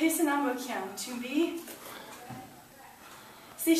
Number can to be C.